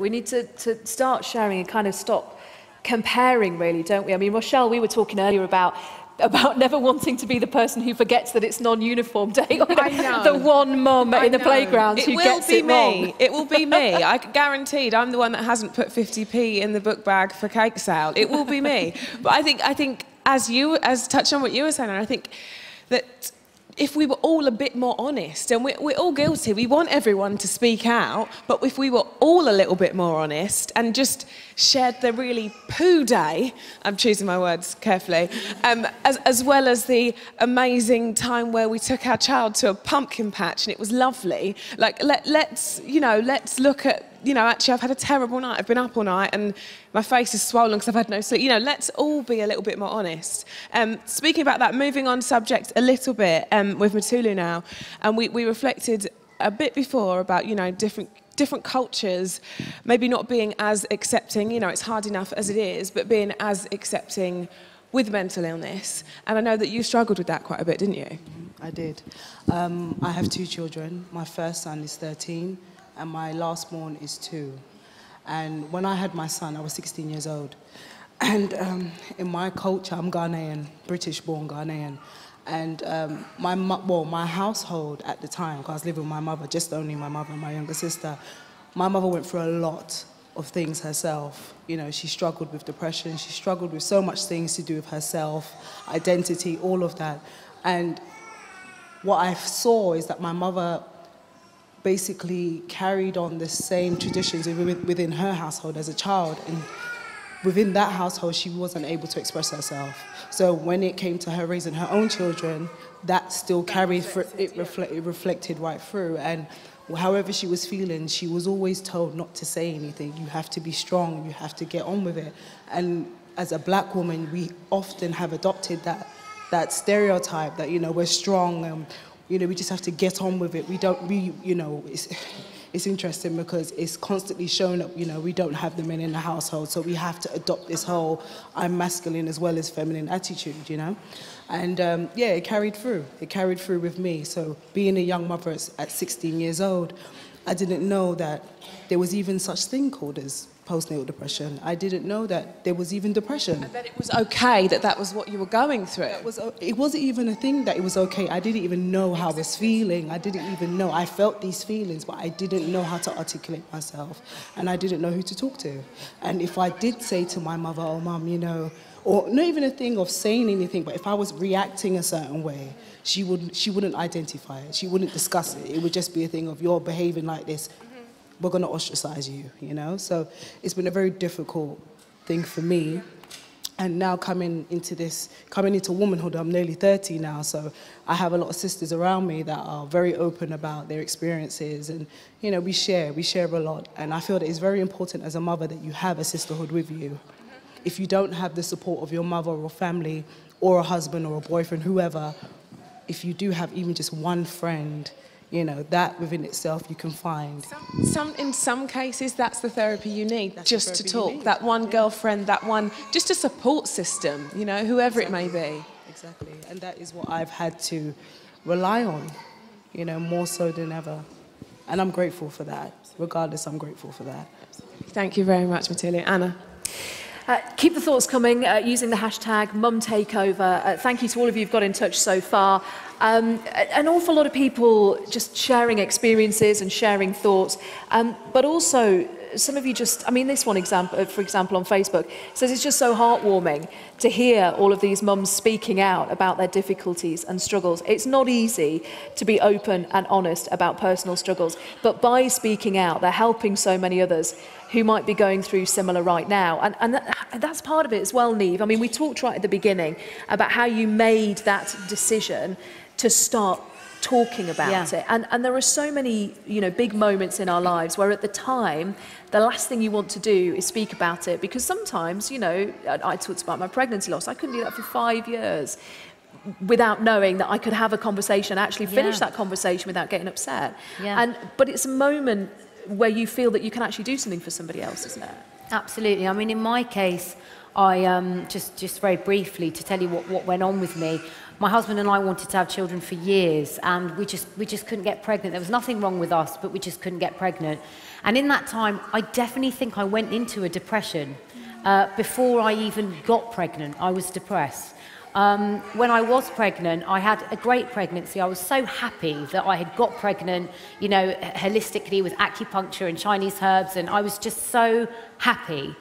We need to, to start sharing and kind of stop comparing, really, don't we? I mean, Rochelle, we were talking earlier about about never wanting to be the person who forgets that it's non-uniform day. the one mum in the know. playground it who gets it wrong. Me. It will be me. I guaranteed. I'm the one that hasn't put 50p in the book bag for cake sale. It will be me. but I think I think as you as touch on what you were saying, I think that if we were all a bit more honest, and we're, we're, all guilty, we want everyone to speak out, but if we were all a little bit more honest and just shared the really poo day, I'm choosing my words carefully, um, as, as well as the amazing time where we took our child to a pumpkin patch and it was lovely, like let, let's, you know, let's look at you know, actually, I've had a terrible night. I've been up all night and my face is swollen because I've had no sleep. You know, let's all be a little bit more honest. Um, speaking about that, moving on subject a little bit um, with Mthulu now, and we, we reflected a bit before about, you know, different different cultures maybe not being as accepting, you know, it's hard enough as it is, but being as accepting with mental illness. And I know that you struggled with that quite a bit, didn't you? I did. Um, I have two children. My first son is 13 and my last born is two. And when I had my son, I was 16 years old. And um, in my culture, I'm Ghanaian, British-born Ghanaian. And um, my, well, my household at the time, because I was living with my mother, just only my mother and my younger sister, my mother went through a lot of things herself. You know, she struggled with depression, she struggled with so much things to do with herself, identity, all of that. And what I saw is that my mother basically carried on the same traditions within her household as a child. And within that household, she wasn't able to express herself. So when it came to her raising her own children, that still carried, it, reflect, it reflected right through. And however she was feeling, she was always told not to say anything. You have to be strong, you have to get on with it. And as a black woman, we often have adopted that, that stereotype that, you know, we're strong and you know, we just have to get on with it. We don't, we, you know, it's, it's interesting because it's constantly shown up, you know, we don't have the men in the household, so we have to adopt this whole I'm masculine as well as feminine attitude, you know. And um, yeah, it carried through. It carried through with me. So being a young mother at 16 years old, I didn't know that there was even such thing called as postnatal depression. I didn't know that there was even depression. And that it was okay that that was what you were going through. It, was, it wasn't even a thing that it was okay. I didn't even know how I was feeling. I didn't even know. I felt these feelings, but I didn't know how to articulate myself. And I didn't know who to talk to. And if I did say to my mother, oh, mum, you know, or not even a thing of saying anything, but if I was reacting a certain way, she, wouldn't, she wouldn't identify it. She wouldn't discuss it. It would just be a thing of you're behaving like this we're going to ostracize you, you know? So it's been a very difficult thing for me. And now coming into this, coming into womanhood, I'm nearly 30 now, so I have a lot of sisters around me that are very open about their experiences. And, you know, we share, we share a lot. And I feel that it's very important as a mother that you have a sisterhood with you. If you don't have the support of your mother or family or a husband or a boyfriend, whoever, if you do have even just one friend, you know, that within itself you can find. Some, some in some cases, that's the therapy you need, that's just to talk. That one yeah. girlfriend, that one, just a support system, you know, whoever exactly. it may be. Exactly. And that is what I've had to rely on, you know, more so than ever. And I'm grateful for that. Regardless, I'm grateful for that. Thank you very much, Mthulu. Anna. Uh, keep the thoughts coming uh, using the hashtag MumTakeover. Uh, thank you to all of you who've got in touch so far. Um, an awful lot of people just sharing experiences and sharing thoughts, um, but also some of you just, I mean, this one example, uh, for example, on Facebook says it's just so heartwarming to hear all of these mums speaking out about their difficulties and struggles. It's not easy to be open and honest about personal struggles, but by speaking out, they're helping so many others who might be going through similar right now. And, and that, that's part of it as well, Neev. I mean, we talked right at the beginning about how you made that decision to start talking about yeah. it. And, and there are so many, you know, big moments in our lives where at the time, the last thing you want to do is speak about it because sometimes, you know, I, I talked about my pregnancy loss. I couldn't do that for five years without knowing that I could have a conversation, actually finish yeah. that conversation without getting upset. Yeah. And, but it's a moment where you feel that you can actually do something for somebody else, isn't it? Absolutely. I mean, in my case, I um, just, just very briefly to tell you what, what went on with me. My husband and I wanted to have children for years, and we just, we just couldn't get pregnant. There was nothing wrong with us, but we just couldn't get pregnant. And in that time, I definitely think I went into a depression. Uh, before I even got pregnant, I was depressed. Um, when I was pregnant, I had a great pregnancy. I was so happy that I had got pregnant, you know, holistically with acupuncture and Chinese herbs, and I was just so happy.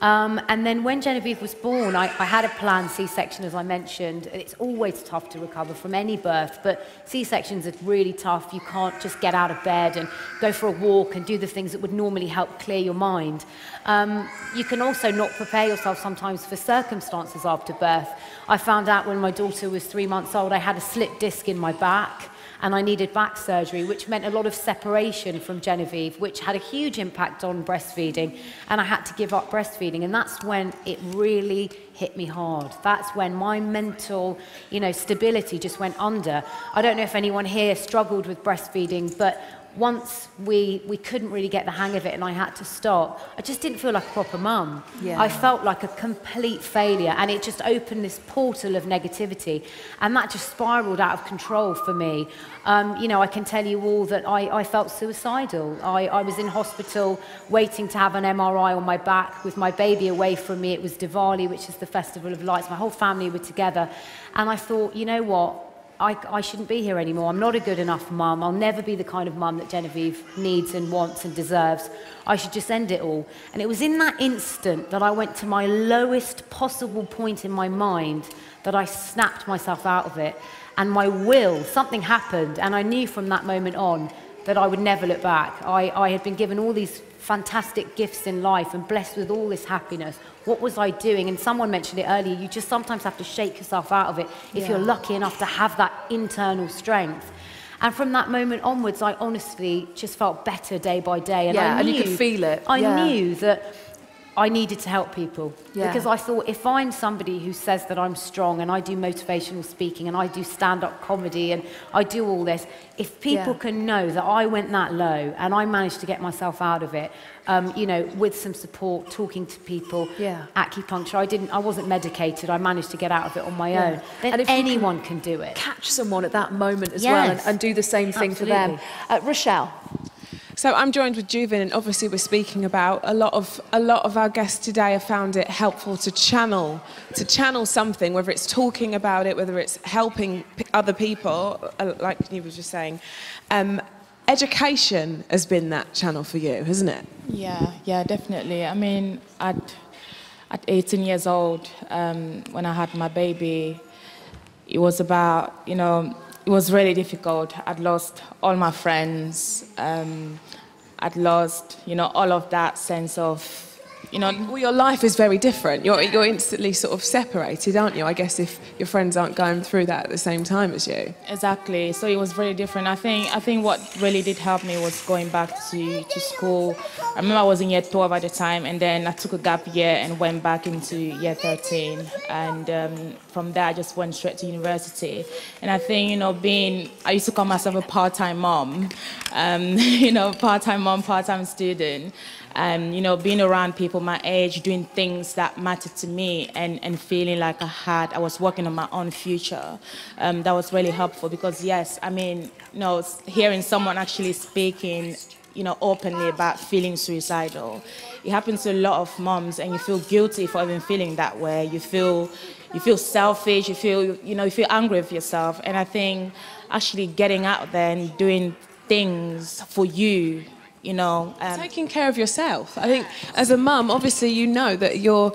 Um, and then when Genevieve was born, I, I had a planned C-section, as I mentioned. It's always tough to recover from any birth, but C-sections are really tough. You can't just get out of bed and go for a walk and do the things that would normally help clear your mind. Um, you can also not prepare yourself sometimes for circumstances after birth. I found out when my daughter was three months old, I had a slit disc in my back and I needed back surgery, which meant a lot of separation from Genevieve, which had a huge impact on breastfeeding, and I had to give up breastfeeding. And that's when it really hit me hard. That's when my mental, you know, stability just went under. I don't know if anyone here struggled with breastfeeding, but once we, we couldn't really get the hang of it and I had to stop, I just didn't feel like a proper mum. Yeah. I felt like a complete failure and it just opened this portal of negativity and that just spiraled out of control for me. Um, you know, I can tell you all that I, I felt suicidal. I, I was in hospital waiting to have an MRI on my back with my baby away from me. It was Diwali, which is the Festival of Lights. My whole family were together. And I thought, you know what? I, I shouldn't be here anymore. I'm not a good enough mum. I'll never be the kind of mum that Genevieve needs and wants and deserves. I should just end it all. And it was in that instant that I went to my lowest possible point in my mind that I snapped myself out of it. And my will, something happened. And I knew from that moment on that I would never look back. I, I had been given all these fantastic gifts in life and blessed with all this happiness. what was I doing? And someone mentioned it earlier, you just sometimes have to shake yourself out of it if yeah. you're lucky enough to have that internal strength. And from that moment onwards, I honestly just felt better day by day. And yeah, I knew, and you could feel it. I yeah. knew that I needed to help people yeah. because I thought if I'm somebody who says that I'm strong and I do motivational speaking and I do stand up comedy and I do all this, if people yeah. can know that I went that low and I managed to get myself out of it, um, you know, with some support, talking to people, yeah. acupuncture, I didn't, I wasn't medicated, I managed to get out of it on my yeah. own. Then and if anyone can, can, do it. Catch someone at that moment as yes. well and, and, do the same thing Absolutely. for them. Uh, Rochelle. So I'm joined with Juvin, and obviously we're speaking about a lot of a lot of our guests today have found it helpful to channel to channel something, whether it's talking about it, whether it's helping other people, uh, like you were just saying. Um, education has been that channel for you, hasn't it? Yeah, yeah, definitely. I mean, at at 18 years old, um, when I had my baby, it was about you know it was really difficult. I'd lost all my friends. Um, I'd lost, you know, all of that sense of you know, well, your life is very different. You're, you're instantly sort of separated, aren't you? I guess if your friends aren't going through that at the same time as you. Exactly. So it was very different. I think I think what really did help me was going back to, to school. I remember I was in year 12 at the time, and then I took a gap year and went back into year 13. And um, from there, I just went straight to university. And I think, you know, being, I used to call myself a part-time mom, um, you know, part-time mom, part-time student um, you know, being around people my age, doing things that mattered to me, and, and feeling like I had, I was working on my own future. Um, that was really helpful because, yes, I mean, you know, hearing someone actually speaking, you know, openly about feeling suicidal, it happens to a lot of moms, and you feel guilty for even feeling that way. You feel, you feel selfish. You feel, you know, you feel angry with yourself. And I think actually getting out there and doing things for you you know. Um, Taking care of yourself. I think as a mum, obviously you know that you're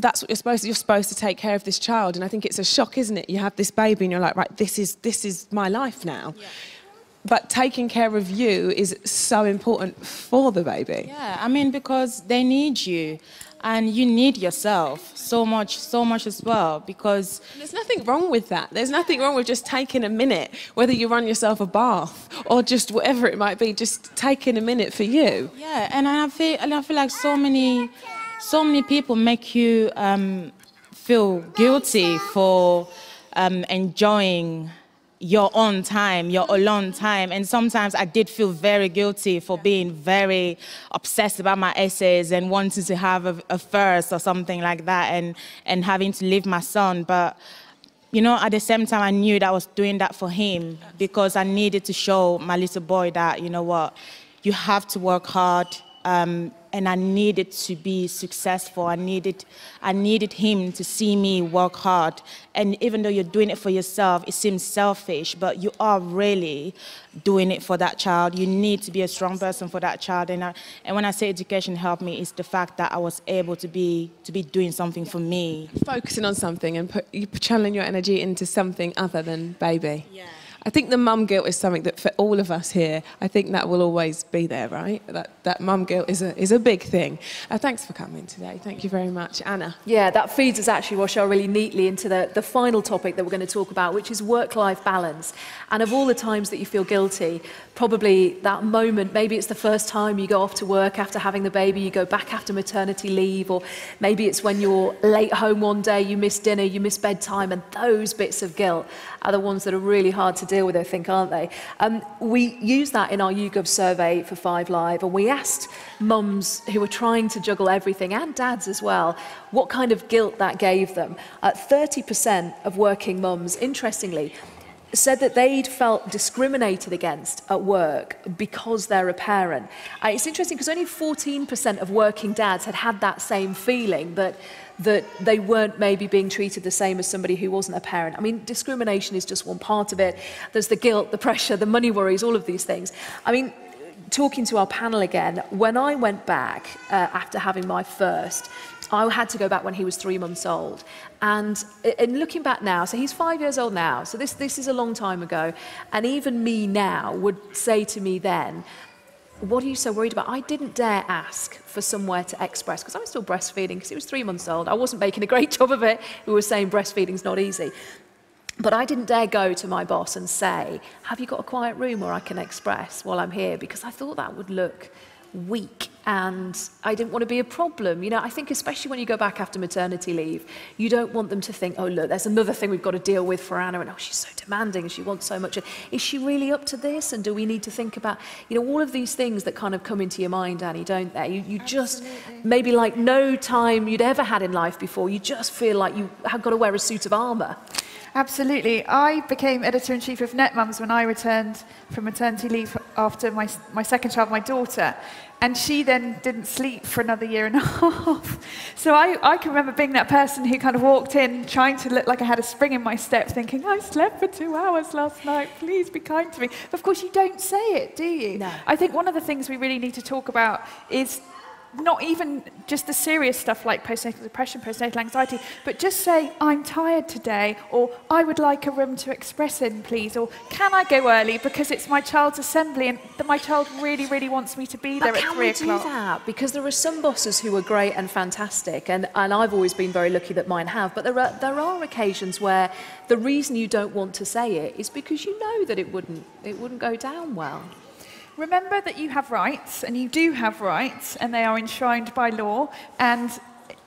that's what you're supposed to you're supposed to take care of this child and I think it's a shock isn't it you have this baby and you're like right this is this is my life now yeah. but taking care of you is so important for the baby yeah I mean because they need you and you need yourself so much so much as well because there's nothing wrong with that. There's nothing wrong with just taking a minute whether you run yourself a bath or just whatever it might be just taking a minute for you. Yeah and i feel and i feel like so many so many people make you um, feel guilty for um, enjoying your own time, your alone time. And sometimes I did feel very guilty for being very obsessed about my essays and wanting to have a, a first or something like that and, and having to leave my son. But you know, at the same time, I knew that I was doing that for him because I needed to show my little boy that, you know what, you have to work hard. Um, and I needed to be successful. I needed, I needed him to see me work hard. And even though you're doing it for yourself, it seems selfish, but you are really doing it for that child. You need to be a strong person for that child. And, I, and when I say education helped me, it's the fact that I was able to be, to be doing something for me. Focusing on something and put, you channeling your energy into something other than baby. Yeah. I think the mum guilt is something that for all of us here, I think that will always be there, right? That, that mum guilt is a, is a big thing. Uh, thanks for coming today. Thank you very much. Anna. Yeah, that feeds us actually, Rochelle, really neatly into the, the final topic that we're going to talk about, which is work-life balance. And of all the times that you feel guilty, probably that moment, maybe it's the first time you go off to work after having the baby, you go back after maternity leave, or maybe it's when you're late home one day, you miss dinner, you miss bedtime, and those bits of guilt are the ones that are really hard to deal with, I think, aren't they? Um, we used that in our YouGov survey for Five Live, and we asked mums who were trying to juggle everything, and dads as well, what kind of guilt that gave them. Uh, 30% of working mums, interestingly, said that they'd felt discriminated against at work because they're a parent. Uh, it's interesting because only 14% of working dads had had that same feeling that that they weren't maybe being treated the same as somebody who wasn't a parent. I mean, discrimination is just one part of it. There's the guilt, the pressure, the money worries, all of these things. I mean, talking to our panel again, when I went back uh, after having my first, I had to go back when he was three months old. And in looking back now, so he's five years old now, so this, this is a long time ago. And even me now would say to me then, what are you so worried about? I didn't dare ask for somewhere to express because I was still breastfeeding because he was three months old. I wasn't making a great job of it. We were saying breastfeeding's not easy. But I didn't dare go to my boss and say, Have you got a quiet room where I can express while I'm here? Because I thought that would look weak and I didn't want to be a problem. You know, I think especially when you go back after maternity leave, you don't want them to think, oh, look, there's another thing we've got to deal with for Anna, and oh, she's so demanding and she wants so much. And is she really up to this? And do we need to think about, you know, all of these things that kind of come into your mind, Annie, don't they? You, you just, maybe like no time you'd ever had in life before, you just feel like you have got to wear a suit of armour. Absolutely. I became editor in chief of NetMums when I returned from maternity leave after my, my second child, my daughter. And she then didn't sleep for another year and a half. So I, I can remember being that person who kind of walked in trying to look like I had a spring in my step, thinking, I slept for two hours last night, please be kind to me. But of course, you don't say it, do you? No. I think one of the things we really need to talk about is not even just the serious stuff like postnatal depression, postnatal anxiety, but just say, I'm tired today, or I would like a room to express in, please, or can I go early because it's my child's assembly and that my child really, really wants me to be there but at three o'clock. Can we do that? Because there are some bosses who are great and fantastic, and, and I've always been very lucky that mine have, but there are, there are occasions where the reason you don't want to say it is because you know that it wouldn't, it wouldn't go down well. Remember that you have rights, and you do have rights, and they are enshrined by law, and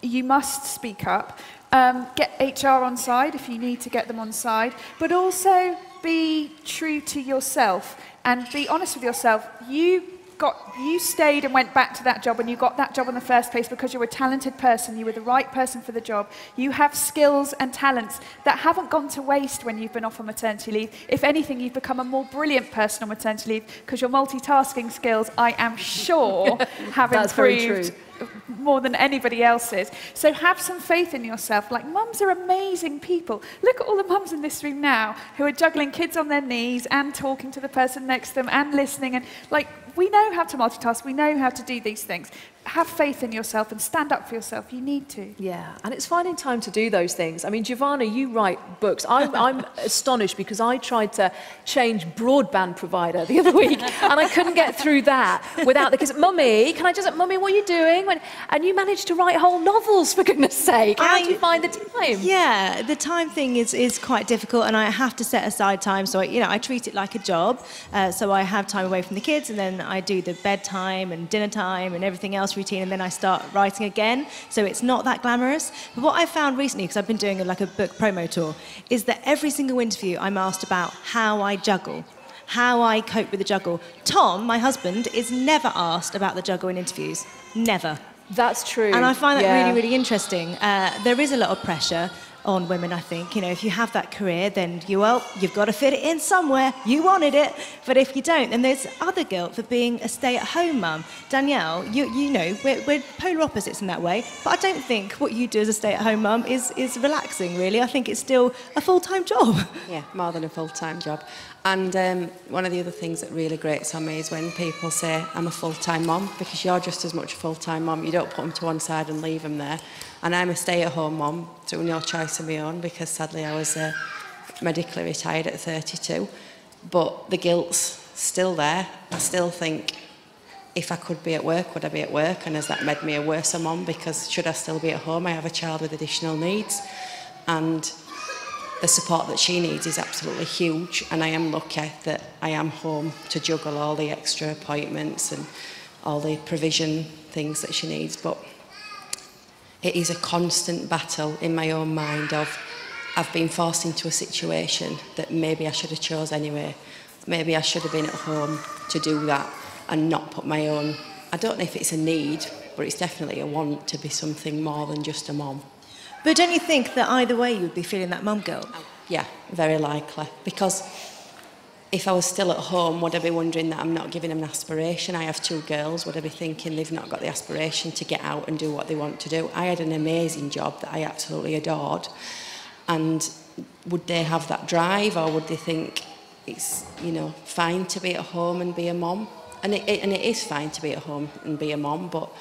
you must speak up. Um, get HR on side if you need to get them on side, but also be true to yourself and be honest with yourself. You got, you stayed and went back to that job and you got that job in the first place because you're a talented person, you were the right person for the job. You have skills and talents that haven't gone to waste when you've been off on maternity leave. If anything, you've become a more brilliant person on maternity leave because your multitasking skills, I am sure, have improved more than anybody else's. So have some faith in yourself. Like, mums are amazing people. Look at all the mums in this room now who are juggling kids on their knees and talking to the person next to them and listening. And, like, we know how to multitask, we know how to do these things have faith in yourself and stand up for yourself. You need to. Yeah, and it's finding time to do those things. I mean, Giovanna, you write books. I'm, I'm astonished because I tried to change broadband provider the other week and I couldn't get through that without the kids. Mummy, can I just, Mummy, what are you doing? When, and you managed to write whole novels, for goodness sake. How I, do you find the time? Yeah, the time thing is, is quite difficult and I have to set aside time. So, I, you know, I treat it like a job. Uh, so I have time away from the kids and then I do the bedtime and dinner time and everything else routine and then I start writing again. So it's not that glamorous. But what I found recently, because I've been doing a, like a book promo tour, is that every single interview I'm asked about how I juggle how I cope with the juggle. Tom, my husband, is never asked about the juggle in interviews. Never. That's true. And I find that yeah. really, really interesting. Uh, there is a lot of pressure. On women, I think. You know, if you have that career, then you, well, you've got to fit it in somewhere. You wanted it. But if you don't, then there's other guilt for being a stay at home mum. Danielle, you, you know, we're, we're polar opposites in that way. But I don't think what you do as a stay at home mum is, is relaxing, really. I think it's still a full time job. Yeah, more than a full time job. And um, one of the other things that really grates on me is when people say, I'm a full time mum, because you're just as much a full time mum. You don't put them to one side and leave them there. And I'm a stay at home mum doing your choice of my own because sadly I was uh, medically retired at 32. But the guilt's still there. I still think if I could be at work, would I be at work? And has that made me a worse mum? Because should I still be at home? I have a child with additional needs. And the support that she needs is absolutely huge. And I am lucky that I am home to juggle all the extra appointments and all the provision things that she needs. But it is a constant battle in my own mind of I've been forced into a situation that maybe I should have chose anyway. Maybe I should have been at home to do that and not put my own. I don't know if it's a need, but it's definitely a want to be something more than just a mom. But don't you think that either way you would be feeling that mum guilt? Oh, yeah, very likely. Because if I was still at home, would I be wondering that I'm not giving them an aspiration? I have two girls. Would I be thinking they've not got the aspiration to get out and do what they want to do? I had an amazing job that I absolutely adored. And would they have that drive or would they think it's, you know, fine to be at home and be a mom? And it, it, and it is fine to be at home and be a mom, but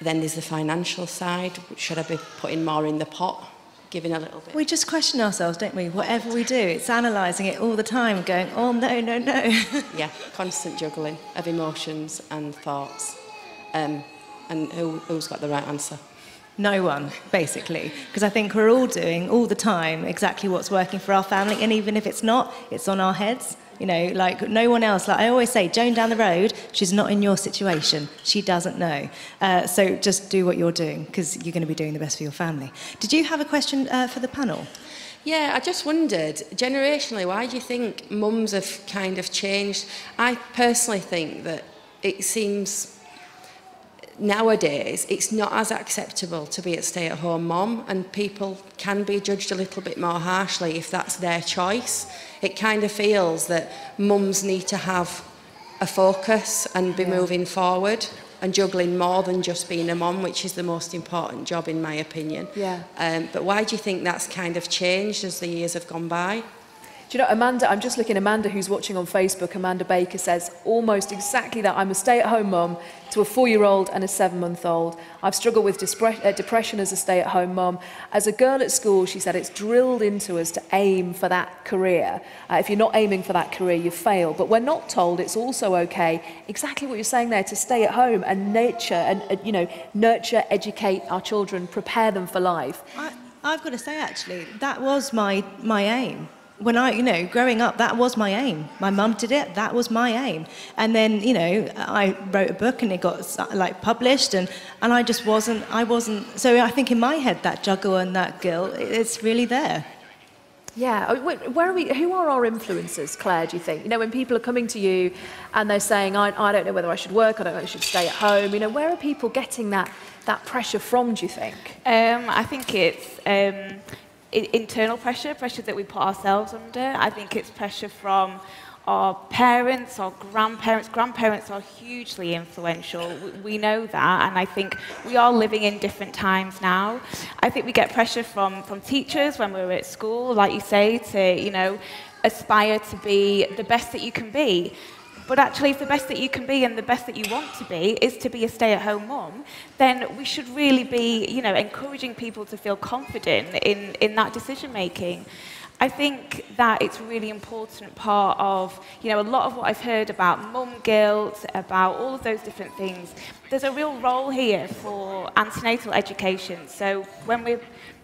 then there's the financial side. Should I be putting more in the pot? Giving a little bit. We just question ourselves, don't we? Whatever we do, it's analysing it all the time, going, oh, no, no, no. yeah, constant juggling of emotions and thoughts. Um, and who, who's got the right answer? No one, basically. Because I think we're all doing all the time exactly what's working for our family. And even if it's not, it's on our heads. You know, like no one else. Like I always say, Joan down the road, she's not in your situation. She doesn't know. Uh, so just do what you're doing because you're going to be doing the best for your family. Did you have a question uh, for the panel? Yeah, I just wondered, generationally, why do you think mums have kind of changed? I personally think that it seems nowadays it's not as acceptable to be a stay-at-home mom and people can be judged a little bit more harshly if that's their choice. It kind of feels that mums need to have a focus and be yeah. moving forward and juggling more than just being a mom, which is the most important job in my opinion. Yeah. Um, but why do you think that's kind of changed as the years have gone by? You know, Amanda, I'm just looking, Amanda, who's watching on Facebook, Amanda Baker says almost exactly that. I'm a stay at home mum to a four year old and a seven month old. I've struggled with uh, depression as a stay at home mum. As a girl at school, she said it's drilled into us to aim for that career. Uh, if you're not aiming for that career, you fail. But we're not told it's also okay, exactly what you're saying there, to stay at home and nurture and, uh, you know, nurture, educate our children, prepare them for life. I, I've got to say, actually, that was my, my aim when I, you know, growing up, that was my aim. My mum did it, that was my aim. And then, you know, I wrote a book and it got like published and, and I just wasn't, I wasn't, so I think in my head that juggle and that guilt, it's really there. Yeah, oh, where are we, who are our influencers, Claire, do you think? You know, when people are coming to you and they're saying, I, I don't know whether I should work, I don't know if I should stay at home, you know, where are people getting that, that pressure from, do you think? Um, I think it's um, internal pressure, pressure that we put ourselves under. I think it's pressure from our parents, our grandparents. Grandparents are hugely influential. We know that, and I think we are living in different times now. I think we get pressure from, from teachers when we're at school, like you say, to, you know, aspire to be the best that you can be. But actually, if the best that you can be and the best that you want to be is to be a stay-at-home mom, then we should really be, you know, encouraging people to feel confident in, in that decision-making. I think that it's a really important part of, you know, a lot of what I've heard about mum guilt, about all of those different things. There's a real role here for antenatal education. So when we're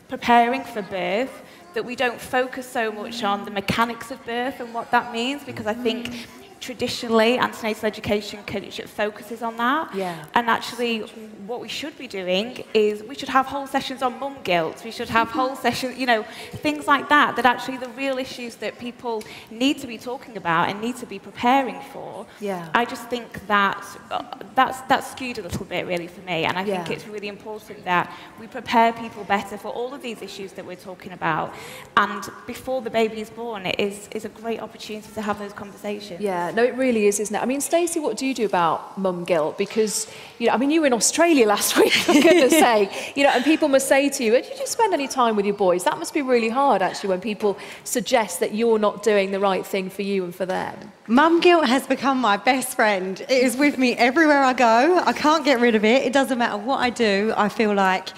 preparing for birth, that we don't focus so much on the mechanics of birth and what that means, because I think traditionally antenatal education focuses on that. Yeah. And actually, what we should be doing is we should have whole sessions on mum guilt. We should have whole sessions, you know, things like that, that actually the real issues that people need to be talking about and need to be preparing for. Yeah. I just think that uh, that's, that's skewed a little bit really for me. And I Yeah. think it's really important that we prepare people better for all of these issues that we're talking about. And before the baby is born, it is, is a great opportunity to have those conversations. Yeah, no, it really is, isn't it? I mean, Stacey, what do you do about mum guilt? Because, you know, I mean, you were in Australia last week, for goodness sake, you know, and people must say to you, did you spend any time with your boys? That must be really hard, actually, when people suggest that you're not doing the right thing for you and for them. Mum guilt has become my best friend. It is with me everywhere I go. I can't get rid of it. It doesn't matter what I do. I feel like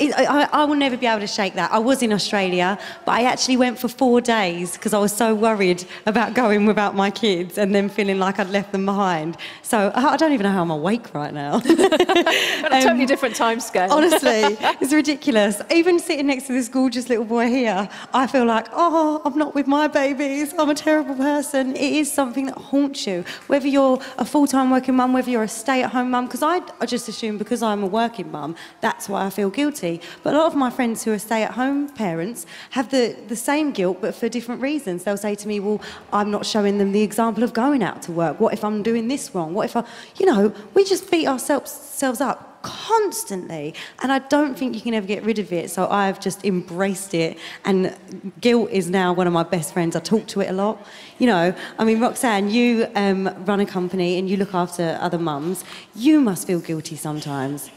I, I will never be able to shake that. I was in Australia, but I actually went for four days because I was so worried about going without my kids and then feeling like I'd left them behind. So I don't even know how I'm awake right now. On a totally um, different time scale. Honestly, it's ridiculous. Even sitting next to this gorgeous little boy here, I feel like, oh, I'm not with my babies. I'm a terrible person. It is something that haunts you, whether you're a full time working mum, whether you're a stay at home mum, because I, I just assume because I'm a working mum, that's why I feel guilty. But a lot of my friends who are stay at home parents have the, the same guilt, but for different reasons. They'll say to me, well, I'm not showing them the example of going out to work. What if I'm doing this wrong? What if I, you know, we just beat ourselves, up constantly and i don't think you can ever get rid of it so i've just embraced it and guilt is now one of my best friends i talk to it a lot you know i mean roxanne you um, run a company and you look after other mums you must feel guilty sometimes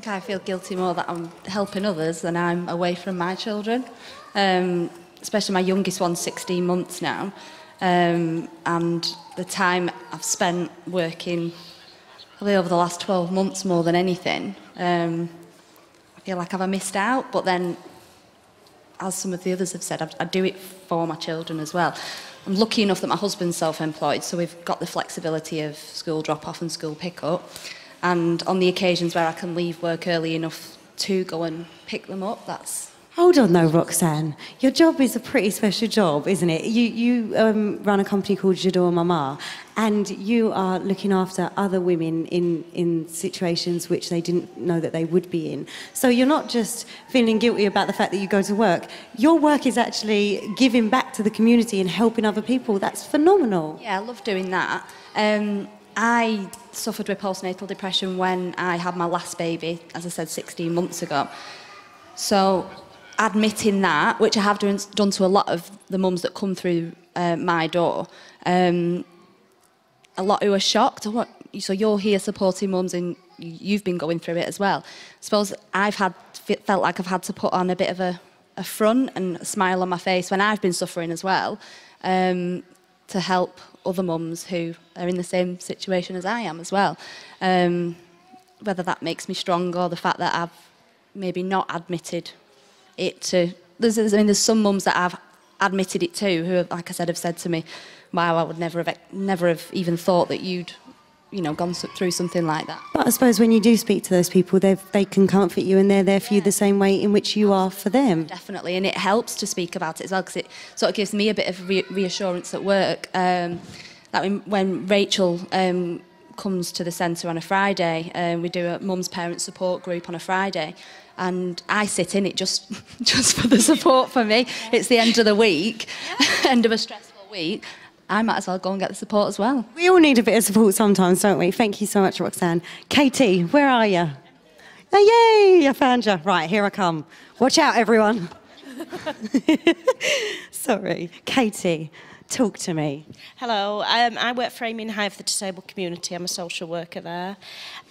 think I feel guilty more that I'm helping others than I'm away from my children. Um, especially my youngest one's 16 months now. Um, and the time I've spent working probably over the last 12 months more than anything, um, I feel like I've missed out? But then, as some of the others have said, I, I do it for my children as well. I'm lucky enough that my husband's self-employed, so we've got the flexibility of school drop-off and school pick-up. And on the occasions where I can leave work early enough to go and pick them up, that's Hold on though, Roxanne. Your job is a pretty special job, isn't it? You, you um, run a company called J'adore Mama, and you are looking after other women in, in situations which they didn't know that they would be in. So you're not just feeling guilty about the fact that you go to work. Your work is actually giving back to the community and helping other people. That's phenomenal. Yeah, I love doing that. Um, I suffered with postnatal depression when I had my last baby, as I said, 16 months ago. So, admitting that, which I have done, done to a lot of the mums that come through uh, my door, um, a lot who are shocked. What, so you're here supporting mums and you've been going through it as well. I suppose I've had felt like I've had to put on a bit of a, a front and a smile on my face when I've been suffering as well, um, to help other mums who are in the same situation as I am as well. Um, whether that makes me strong or the fact that I've maybe not admitted it to. There's, I mean, there's some mums that I've admitted it to who, like I said, have said to me, "Wow, I would never have, never have even thought that you'd, you know, gone through something like that." But I suppose when you do speak to those people, they they can comfort you and they're there for you the same way in which you are for them. Definitely, and it helps to speak about it as well because it sort of gives me a bit of re- reassurance at work. Um, that when, when Rachel um, comes to the centre on a Friday, um, we do a mums parent support group on a Friday, and I sit in it just just for the support for me. It's the end of the week, end of a stressful week. I might as well go and get the support as well. We all need a bit of support sometimes, don't we? Thank you so much, Roxanne. Katie, where are you? Oh, yay! I found you. Right, here I come. Watch out, everyone. Sorry. Katie, talk to me. Hello, um, I work for Aiming High for the disabled community. I'm a social worker there.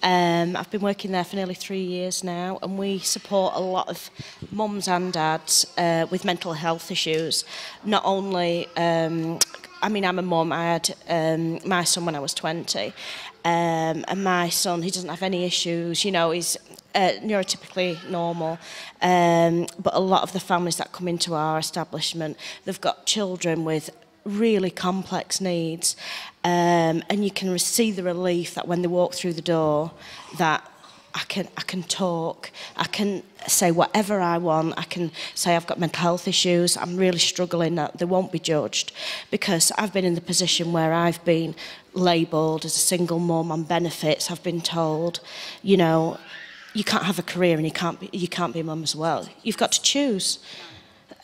Um, I've been working there for nearly three years now, and we support a lot of mums and dads uh, with mental health issues. Not only, um, I mean, I'm a mum. I had um, my son when I was 20. Um, and my son, he doesn't have any issues. You know, he's uh, neurotypically normal. Um, but a lot of the families that come into our establishment, they've got children with really complex needs. Um, and you can see the relief that when they walk through the door, that I can, I can talk, I can say whatever I want, I can say I've got mental health issues, I'm really struggling, they won't be judged because I've been in the position where I've been labelled as a single mum on benefits, I've been told, you know, you can't have a career and you can't be, you can't be a mum as well. You've got to choose.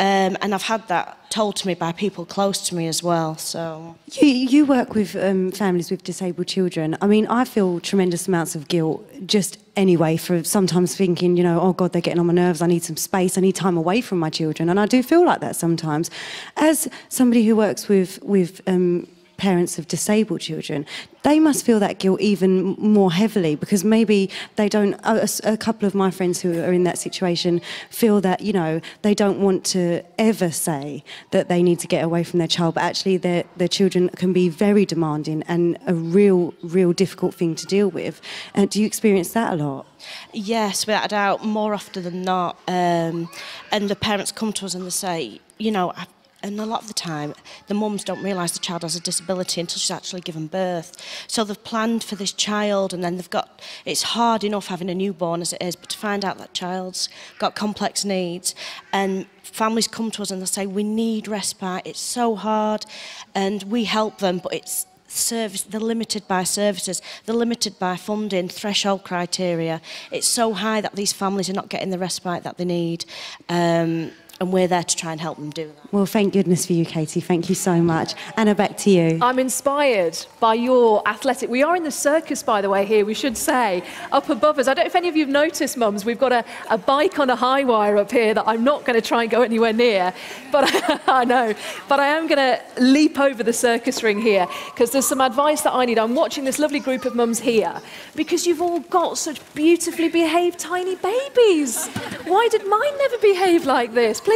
Um, and I've had that told to me by people close to me as well. So You, you work with um, families with disabled children. I mean, I feel tremendous amounts of guilt just anyway for sometimes thinking, you know, oh God, they're getting on my nerves. I need some space. I need time away from my children. And I do feel like that sometimes. As somebody who works with, with um, parents of disabled children, they must feel that guilt even more heavily because maybe they don't. A, a couple of my friends who are in that situation feel that you know they don't want to ever say that they need to get away from their child, but actually their their children can be very demanding and a real, real difficult thing to deal with. Uh, do you experience that a lot? Yes, without a doubt, more often than not. Um, and the parents come to us and they say, you know, I, and a lot of the time, the mums don't realise the child has a disability until she's actually given birth. So they've planned for this child, and then they've got, it's hard enough having a newborn as it is, but to find out that child's got complex needs. And families come to us and they say, we need respite, it's so hard. And we help them, but it's service they're limited by services they're limited by funding threshold criteria it's so high that these families are not getting the respite that they need um and we're there to try and help them do that Well, thank goodness for you, Katie. Thank you so much. Anna, back to you. I'm inspired by your athletic. We are in the circus, by the way, here, we should say, up above us. I don't know if any of you have noticed, mums, we've got a, a bike on a high wire up here that I'm not going to try and go anywhere near. But I know. But I am going to leap over the circus ring here because there's some advice that I need. I'm watching this lovely group of mums here because you've all got such beautifully behaved tiny babies. Why did mine never behave like this? Please,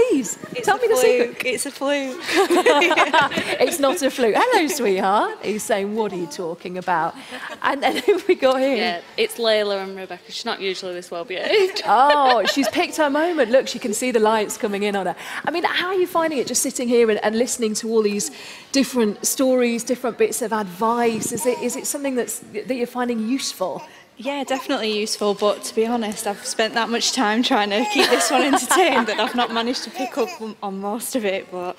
tell me the secret. It's a fluke. it's not a fluke. Hello, sweetheart. He's saying, What are you talking about? And then we got here? Yeah, it's Layla and Rebecca. She's not usually this well behaved. Oh, she's picked her moment. Look, she can see the lights coming in on her. I mean, how are you finding it just sitting here and, and listening to all these different stories, different bits of advice? Is it, is it something that's, that you're finding useful? Yeah, definitely useful, but to be honest, I've spent that much time trying to keep this one entertained that I've not managed to pick up on most of it, but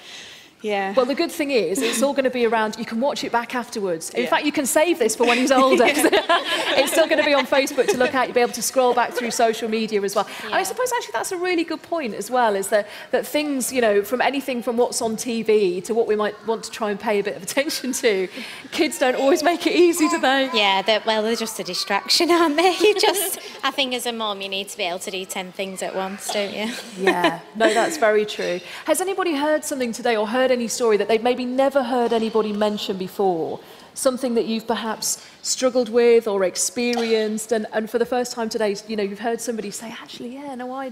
yeah. Well, the good thing is, it's all going to be around. You can watch it back afterwards. In Yeah. fact, you can save this for when he's older. it's still going to be on Facebook to look at. You'll be able to scroll back through social media as well. And I suppose actually that's a really good point as well. Is that that things, you know, from anything from what's on TV to what we might want to try and pay a bit of attention to, kids don't always make it easy, do they? Yeah, they're, well, they're just a distraction, aren't they? You just, I think as a mum, you need to be able to do 10 things at once, don't you? Yeah, no, that's very true. Has anybody heard something today or heard any story that they've maybe never heard anybody mention before? Something that you've perhaps struggled with or experienced, and, and for the first time today, you know, you've heard somebody say, actually, yeah, no, I,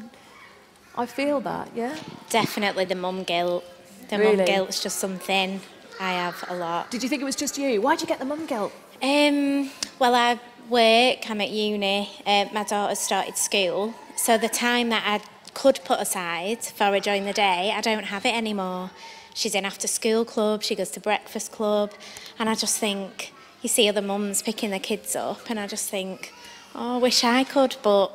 I feel that, yeah? Definitely the mum guilt. The Really? mum guilt's just something I have a lot. Did you think it was just you? Why'd you get the mum guilt? Um, well, I work, I'm at uni, uh, my daughter started school, so the time that I could put aside for her during the day, I don't have it anymore. she's in after school club, she goes to breakfast club. And I just think, you see other mums picking their kids up and I just think, oh, I wish I could, but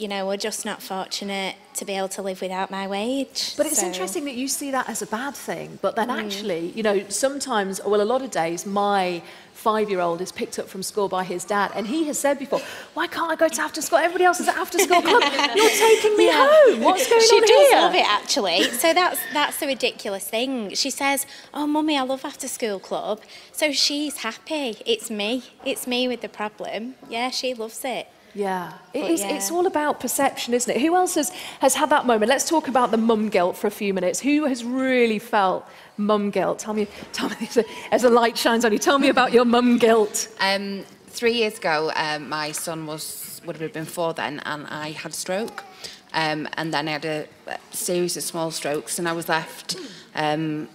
you know, we're just not fortunate to be able to live without my wage. But it's so- interesting that you see that as a bad thing, but then Mm. actually, you know, sometimes, well, a lot of days, my five-year-old is picked up from school by his dad, and he has said before, "Why can't I go to after school? Everybody else is at after school club. You're taking me home. What's going on here? she does here?" love it actually. So that's that's the ridiculous thing. She says, "Oh, mummy, I love after school club." So she's happy. It's me. It's me with the problem. Yeah, she loves it. Yeah, it But is, yeah. it's all about perception, isn't it? Who else has, has had that moment? Let's talk about the mum guilt for a few minutes. Who has really felt mum guilt? Tell me, tell me as, a, as a light shines on you, tell me about your mum guilt. Um, three years ago, um, my son was would have been four then, and I had a stroke. Um, and then I had a, a series of small strokes, and I was left um,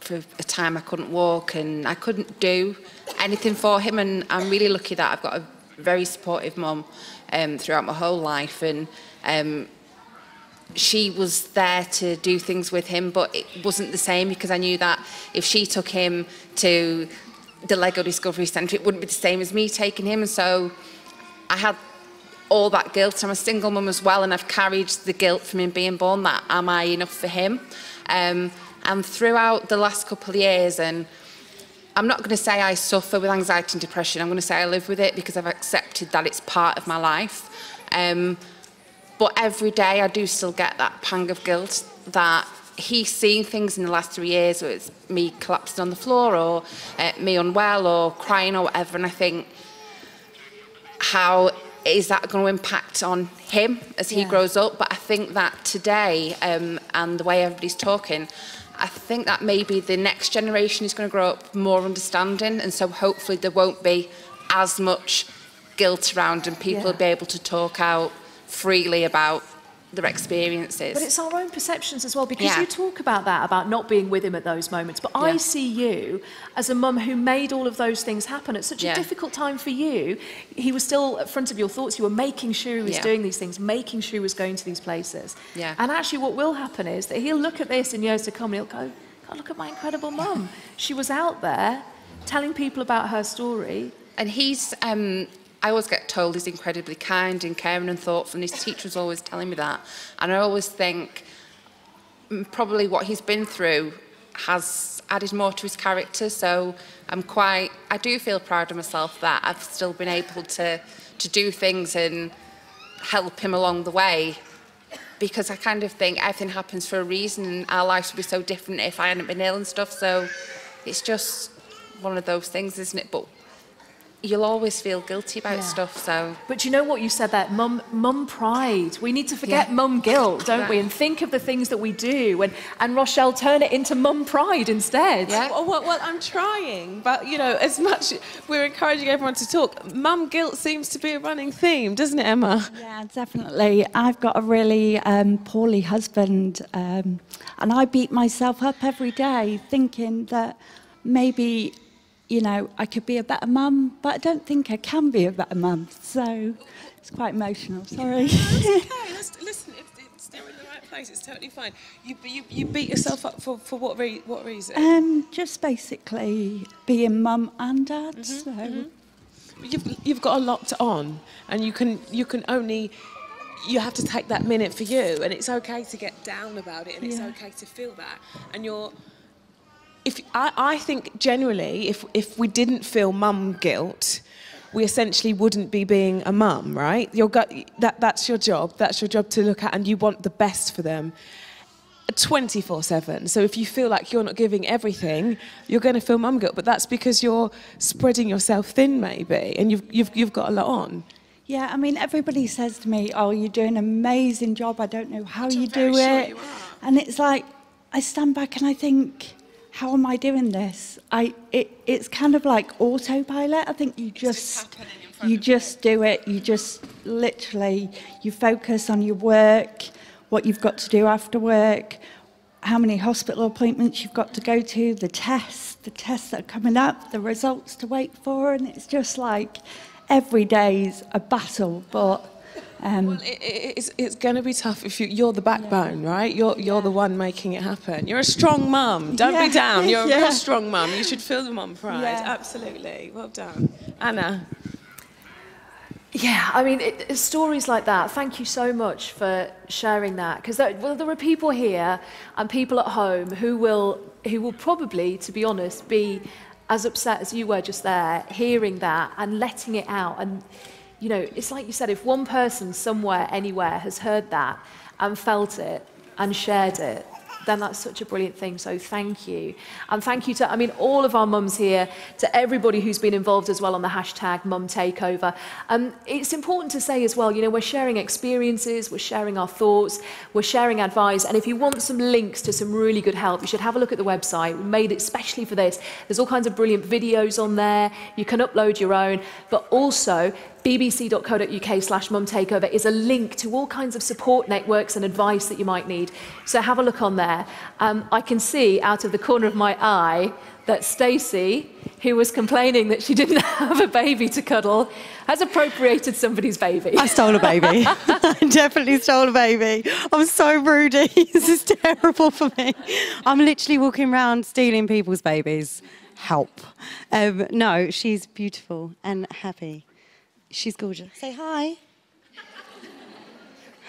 for a time I couldn't walk and I couldn't do anything for him. And I'm really lucky that I've got a very supportive mum um, throughout my whole life. And um, she was there to do things with him, but it wasn't the same because I knew that if she took him to the Lego Discovery Centre, it wouldn't be the same as me taking him. And so I had all that guilt. I'm a single mum as well, and I've carried the guilt from him being born. That am I enough for him? Um, and throughout the last couple of years, and I'm not going to say I suffer with anxiety and depression. I'm going to say I live with it because I've accepted that it's part of my life. Um, but every day I do still get that pang of guilt that he's seen things in the last three years where it's me collapsing on the floor or uh, me unwell or crying or whatever. And I think, how is that going to impact on him as he yeah. grows up? But I think that today um, and the way everybody's talking, I think that maybe the next generation is going to grow up more understanding and so hopefully there won't be as much guilt around and people yeah. will be able to talk out freely about their experiences. But it's our own perceptions as well, because yeah. you talk about that, about not being with him at those moments. But yeah. I see you as a mum who made all of those things happen at such yeah. a difficult time for you. He was still at front of your thoughts. You were making sure he was yeah. doing these things, making sure he was going to these places. Yeah. And actually, what will happen is that he'll look at this in years to come and he'll go, God, look at my incredible mum. She was out there telling people about her story. And he's. Um, I always get told he's incredibly kind and caring and thoughtful, and his teacher's always telling me that. And I always think mm, probably what he's been through has added more to his character. So I'm quite, I do feel proud of myself that I've still been able to, to do things and help him along the way. Because I kind of think everything happens for a reason, and our lives would be so different if I hadn't been ill and stuff. So it's just one of those things, isn't it? But you'll always feel guilty about Yeah. stuff. So But you know what you said there? Mum, mum pride. We need to forget Yeah. mum guilt, don't we? And think of the things that we do. And, and Rochelle, turn it into mum pride instead. Well, well, well, I'm trying, but you know, as much we're encouraging everyone to talk, mum guilt seems to be a running theme, doesn't it, Emma? Yeah, definitely. I've got a really um, poorly husband, um, and I beat myself up every day thinking that maybe, you know, I could be a better mum, but I don't think I can be a better mum. So it's quite emotional. Sorry. okay, let's, listen, if it's, you're in the right place. It's totally fine. You, you, you beat yourself up for, for what, re- what reason? um, just basically being mum and dad. so. You've, you've got a lot to on, and you can you can only you have to take that minute for you, and it's okay to get down about it, and it's okay to feel that, and you're. If I, I think generally, if if we didn't feel mum guilt, we essentially wouldn't be being a mum, right? Your gut, that that's your job. That's your job to look at, and you want the best for them. 24 7. So if you feel like you're not giving everything, you're going to feel mum guilt. But that's because you're spreading yourself thin, maybe, and you've, you've, you've got a lot on. Yeah, I mean, everybody says to me, "Oh, you're doing an amazing job. I don't know how you do very sure it." you. And it's like I stand back and I think, "How am I doing this?" I it, it's kind of like autopilot. I think you just you just do it. You just literally you focus on your work, what you've got to do after work, how many hospital appointments you've got to go to, the tests, the tests that are coming up, the results to wait for, and it's just like every day's a battle. But um, Well, it, it, it's, it's going to be tough if you, you're the backbone, right? You're, you're the one making it happen. You're a strong mum. Don't Yeah. be down. You're a real strong mum. You should feel the mum pride. Yeah. Absolutely. Well done. Anna. Yeah, I mean, it, it's stories like that. Thank you so much for sharing that, because there, well, there are people here and people at home who will, who will probably, to be honest, be as upset as you were just there, hearing that and letting it out. And you know, it's like you said, if one person somewhere, anywhere, has heard that and felt it and shared it, then that's such a brilliant thing. So thank you. And thank you to, I mean, all of our mums here, to everybody who's been involved as well on the hashtag mum takeover. Um, it's important to say as well, you know, we're sharing experiences, we're sharing our thoughts, we're sharing advice. And if you want some links to some really good help, you should have a look at the website. We made it specially for this. There's all kinds of brilliant videos on there. You can upload your own, but also bbc.co.uk slash mum takeover is a link to all kinds of support networks and advice that you might need. So have a look on there. Um, I can see out of the corner of my eye that Stacey, who was complaining that she didn't have a baby to cuddle, has appropriated somebody's baby. I stole a baby. I definitely stole a baby. I'm so broody. this is terrible for me. I'm literally walking around stealing people's babies. Help. Um, no, she's beautiful and happy. She's gorgeous. Say hi.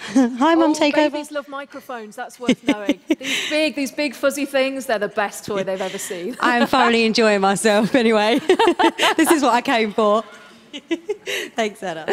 Hi, Mum oh, Takeover. Babies love microphones. That's worth knowing. these big, these big fuzzy things. They're the best toy they've ever seen. I am thoroughly enjoying myself anyway. this is what I came for. Thanks, Anna.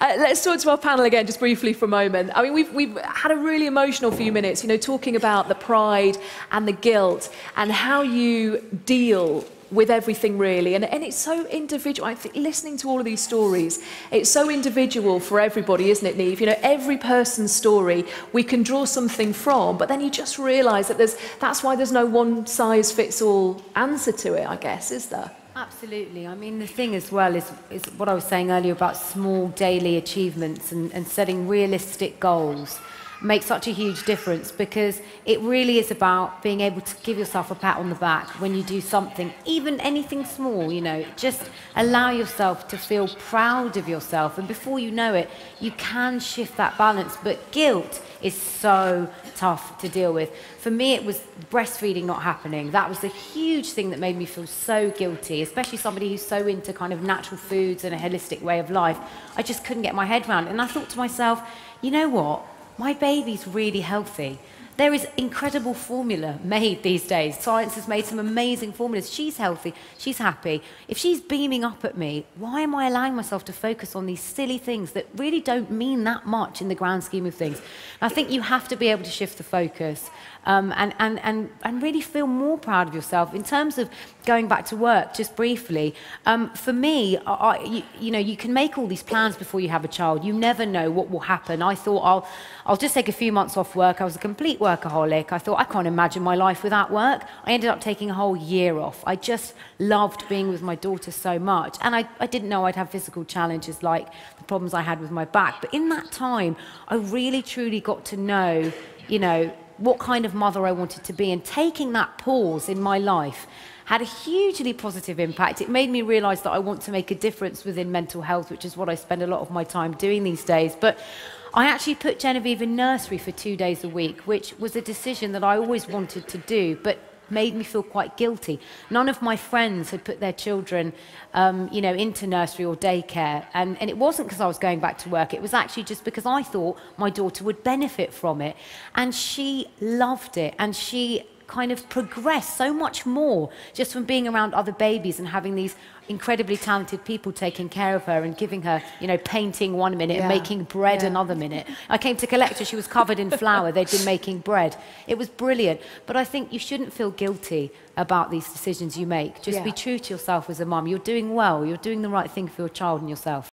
Uh, let's talk to our panel again, just briefly for a moment. I mean, we've, we've had a really emotional few minutes, you know, talking about the pride and the guilt and how you deal with everything really. And, and it's so individual. I think listening to all of these stories it's so individual for everybody isn't it Neev? You know every person's story we can draw something from but then you just realize that there's that's why there's no one size fits all answer to it i guess is there? Absolutely. I mean, the thing as well is, is what I was saying earlier about small daily achievements and, and setting realistic goals makes such a huge difference because it really is about being able to give yourself a pat on the back when you do something, even anything small, you know, just allow yourself to feel proud of yourself. And before you know it, you can shift that balance. But guilt is so tough to deal with. For me, it was breastfeeding not happening. That was a huge thing that made me feel so guilty, especially somebody who's so into kind of natural foods and a holistic way of life. I just couldn't get my head around it. And I thought to myself, you know what? My baby's really healthy. There is incredible formula made these days. Science has made some amazing formulas. She's healthy. She's happy. If she's beaming up at me, why am I allowing myself to focus on these silly things that really don't mean that much in the grand scheme of things? I think you have to be able to shift the focus um, and, and, and, and really feel more proud of yourself. In terms of going back to work, just briefly, um, for me, I, you, you know, you can make all these plans before you have a child. You never know what will happen. I thought I'll, I'll just take a few months off work. I was a complete workaholic. I thought I can't imagine my life without work. I ended up taking a whole year off. I just loved being with my daughter so much. And I, I didn't know I'd have physical challenges like the problems I had with my back. But in that time, I really truly got to know, you know, what kind of mother I wanted to be. And taking that pause in my life had a hugely positive impact. It made me realize that I want to make a difference within mental health, which is what I spend a lot of my time doing these days. But I actually put Genevieve in nursery for two days a week, which was a decision that I always wanted to do. But made me feel quite guilty. None of my friends had put their children, um, you know, into nursery or daycare. And, and it wasn't because I was going back to work. It was actually just because I thought my daughter would benefit from it. And she loved it. And she kind of progressed so much more just from being around other babies and having these incredibly talented people taking care of her and giving her, you know, painting one minute yeah. and making bread yeah. another minute. I came to collect her, she was covered in flour. They'd been making bread. It was brilliant. But I think you shouldn't feel guilty about these decisions you make. Just yeah. be true to yourself as a mum. You're doing well. You're doing the right thing for your child and yourself.